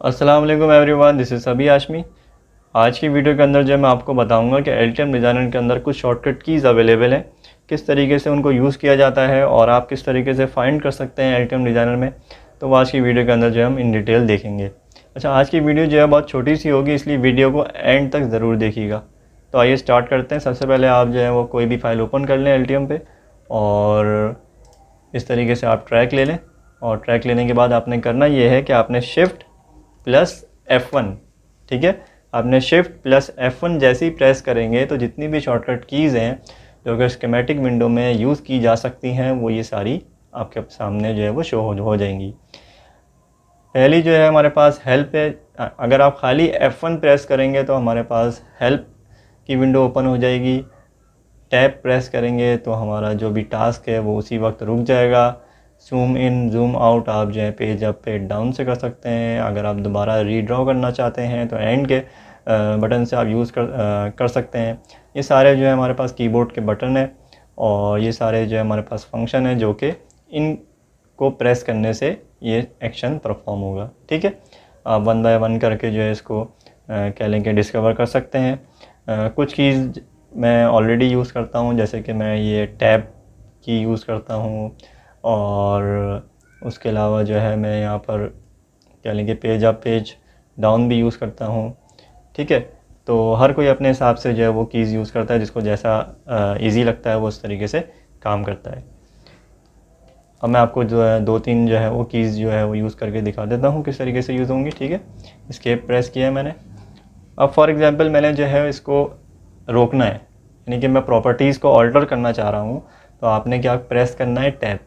अस्सलाम वालेकुम everyone this is सभी आशमी आज की वीडियो के अंदर जो मैं आपको बताऊँगा कि एलटीएम डिज़ाइनर के अंदर कुछ शॉर्टकट कीज़ अवेलेबल हैं, किस तरीके से उनको यूज़ किया जाता है और आप किस तरीके से फाइंड कर सकते हैं एलटीएम डिज़ाइनर में तो आज की वीडियो के अंदर जो हम इन डिटेल देखेंगे। अच्छा आज की वीडियो जो है बहुत छोटी सी होगी, इसलिए वीडियो को एंड तक ज़रूर देखिएगा। तो आइए स्टार्ट करते हैं। सबसे पहले आप जो है वो कोई भी फ़ाइल ओपन कर लें एल पे और इस तरीके से आप ट्रैक ले लें और ट्रैक लेने के बाद आपने करना ये है कि आपने शिफ्ट प्लस एफ़ वन ठीक है? आपने शिफ्ट प्लस F1 जैसे ही प्रेस करेंगे तो जितनी भी शॉर्टकट कीज़ हैं, जो कि स्केमेटिक विंडो में यूज़ की जा सकती हैं, वो ये सारी आपके सामने जो है वो शो हो जाएँगी। पहली जो है हमारे पास हेल्प है। अगर आप खाली F1 प्रेस करेंगे तो हमारे पास हेल्प की विंडो ओपन हो जाएगी। टैप प्रेस करेंगे तो हमारा जो भी टास्क है, वो उसी वक्त रुक जाएगा। जूम इन जूम आउट आप जो है पेज अप पेज डाउन से कर सकते हैं। अगर आप दोबारा रीड्रॉ करना चाहते हैं तो एंड के बटन से आप यूज़ कर आ, कर सकते हैं। ये सारे जो है हमारे पास कीबोर्ड के बटन है और ये सारे जो है हमारे पास फ़ंक्शन है जो कि इन को प्रेस करने से ये एक्शन परफॉर्म होगा। ठीक है? आप वन बाय वन करके जो है इसको कह लें कि डिस्कवर कर सकते हैं। आ, कुछ कीज़ मैं ऑलरेडी यूज़ करता हूँ जैसे कि मैं ये टैब की यूज़ करता हूँ। और उसके अलावा जो है मैं यहाँ पर क्या लेंगे पेज अप पेज डाउन भी यूज़ करता हूँ। ठीक है? तो हर कोई अपने हिसाब से जो है वो कीज़ यूज़ करता है, जिसको जैसा इजी लगता है वो उस तरीके से काम करता है। अब मैं आपको जो है दो तीन जो है वो कीज़ जो है वो यूज़ करके दिखा देता हूँ किस तरीके से यूज़ होंगी, ठीक है? स्केप प्रेस किया है मैंने। अब फॉर एग्ज़ाम्पल मैंने जो है इसको रोकना है, यानी कि मैं प्रॉपर्टीज़ को ऑल्टर करना चाह रहा हूँ तो आपने क्या प्रेस करना है? टैप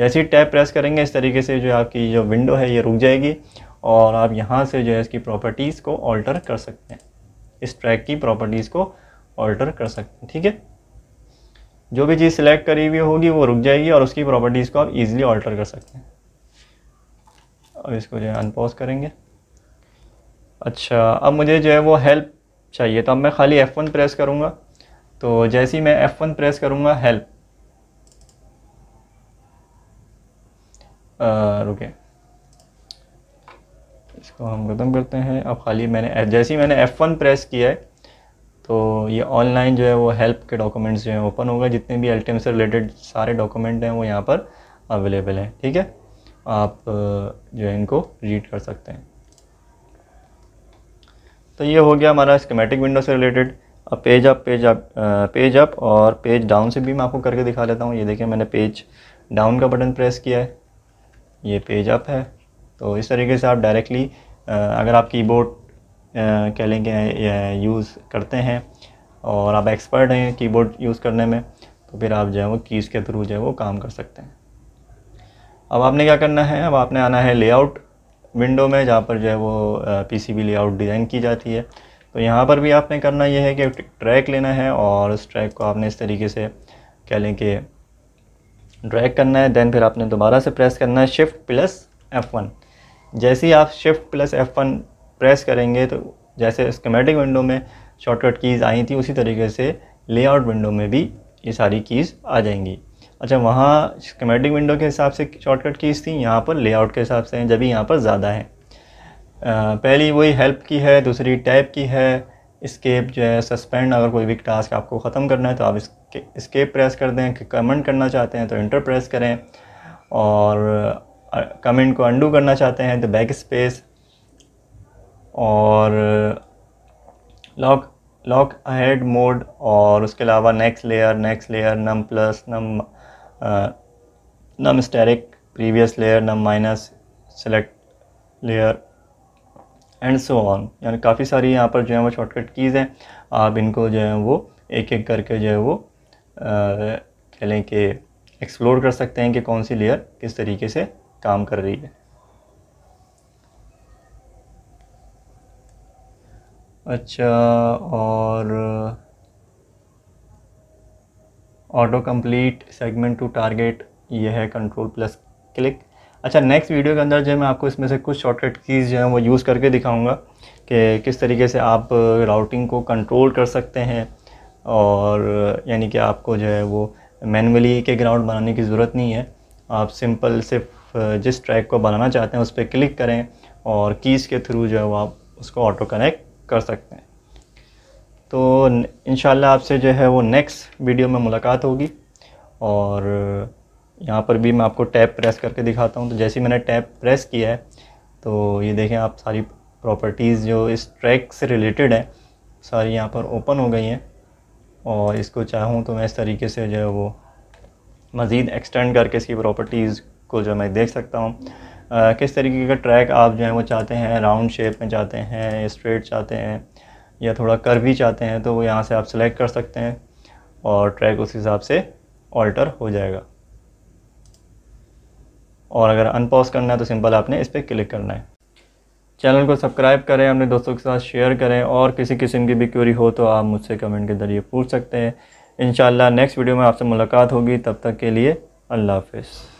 जैसे ही टैप प्रेस करेंगे, इस तरीके से जो आपकी जो विंडो है, ये रुक जाएगी और आप यहाँ से जो है इसकी प्रॉपर्टीज़ को ऑल्टर कर सकते हैं। इस ट्रैक की प्रॉपर्टीज़ को ऑल्टर कर सकते हैं, ठीक है? जो भी चीज़ सिलेक्ट करी हुई होगी, वो रुक जाएगी और उसकी प्रॉपर्टीज़ को आप इजीली ऑल्टर कर सकते हैं। अब इसको जो है अनपॉज करेंगे। अच्छा अब मुझे जो है वो हेल्प चाहिए तो अब मैं खाली F1 प्रेस करूँगा। तो जैसे ही मैं F1 प्रेस करूँगा हेल्प रुके। इसको हम ख़त्म करते हैं। अब खाली मैंने जैसे ही मैंने F1 प्रेस किया है तो ये ऑनलाइन जो है वो हेल्प के डॉक्यूमेंट्स जो हैं ओपन होगा। जितने भी एल से रिलेटेड सारे डॉक्यूमेंट हैं वो यहाँ पर अवेलेबल हैं, ठीक है? आप जो है इनको रीड कर सकते हैं। तो ये हो गया हमारा स्कीमेटिक विंडो से रिलेटेड अब page up page up page up और पेज डाउन से भी मैं आपको करके दिखा लेता हूँ। ये देखिए मैंने पेज डाउन का बटन प्रेस किया है। ये पेज अप है। तो इस तरीके से आप डायरेक्टली अगर आप कीबोर्ड कह लेंगे यूज़ करते हैं और आप एक्सपर्ट हैं कीबोर्ड यूज़ करने में तो फिर आप जो है वो कीज़ के थ्रू जो है वो काम कर सकते हैं। अब आपने क्या करना है? अब आपने आना है लेआउट विंडो में, जहाँ पर जो है वो पीसीबी लेआउट डिज़ाइन की जाती है। तो यहाँ पर भी आपने करना ये है कि ट्रैक लेना है और उस ट्रैक को आपने इस तरीके से, कह लें कि ड्रैग करना है देन फिर आपने दोबारा से प्रेस करना है शिफ्ट प्लस एफ़ वन जैसे ही आप shift plus F one press करेंगे तो जैसे स्कमेटिक विंडो में शॉर्टकट कीज़ आई थी, उसी तरीके से लेआउट विंडो में भी ये सारी कीज़ आ जाएँगी। अच्छा वहाँ स्कमेटिक विंडो के हिसाब से शॉर्टकट कीज़ थी, यहाँ पर लेआउट के हिसाब से हैं, जब यहाँ पर ज़्यादा हैं। पहली वही हेल्प की है, दूसरी टैप की है स्केप जो है सस्पेंड अगर कोई भी टास्क आपको ख़त्म करना है तो आप इस स्केप प्रेस कर दें कमेंट करना चाहते हैं तो इंटर प्रेस करें। और कमेंट को अंडू करना चाहते हैं तो बैक स्पेस और लॉक लॉक हेड मोड और उसके अलावा next layer next layer num plus num num asterisk previous layer num minus select layer and so on यानी काफ़ी सारी यहाँ पर जो है वो शॉर्टकट कीज़ हैं। आप इनको जो है वो एक एक करके जो है वो कह लें कि एक्सप्लोर कर सकते हैं कि कौन सी लेयर किस तरीके से काम कर रही है। अच्छा और auto complete segment to target ये है कंट्रोल प्लस क्लिक अच्छा नेक्स्ट वीडियो के अंदर जो है मैं आपको इसमें से कुछ शॉर्टकट कीज़ जो है वो यूज़ करके दिखाऊँगा कि किस तरीके से आप राउटिंग को कंट्रोल कर सकते हैं और यानी कि आपको जो है वो मैनुअली एक एक बनाने की ज़रूरत नहीं है। आप सिंपल सिर्फ़ जिस ट्रैक को बनाना चाहते हैं उस पर क्लिक करें और कीज़ के थ्रू जो है वो आप उसको ऑटो कनेक्ट कर सकते हैं। तो इन आपसे जो है वो नेक्स्ट वीडियो में मुलाकात होगी और यहाँ पर भी मैं आपको टैप प्रेस करके दिखाता हूँ। तो जैसे ही मैंने टैप प्रेस किया है तो ये देखें आप सारी प्रॉपर्टीज़ जो इस ट्रैक से रिलेटेड है, सारी यहाँ पर ओपन हो गई हैं। और इसको चाहूँ तो मैं इस तरीके से जो है वो मज़ीद एक्सटेंड करके इसकी प्रॉपर्टीज़ को जो मैं देख सकता हूँ। किस तरीके का ट्रैक आप जो है वो चाहते हैं, राउंड शेप में चाहते हैं, स्ट्रेट चाहते हैं, या थोड़ा कर भी चाहते हैं तो वो यहाँ से आप सेलेक्ट कर सकते हैं और ट्रैक उस हिसाब से ऑल्टर हो जाएगा। और अगर अनपॉज करना है तो सिंपल आपने इस पर क्लिक करना है। चैनल को सब्सक्राइब करें, अपने दोस्तों के साथ शेयर करें और किसी किस्म की भी क्यूरी हो तो आप मुझसे कमेंट के ज़रिए पूछ सकते हैं। इन नेक्स्ट वीडियो में आपसे मुलाकात होगी, तब तक के लिए अल्लाह हाफिज़।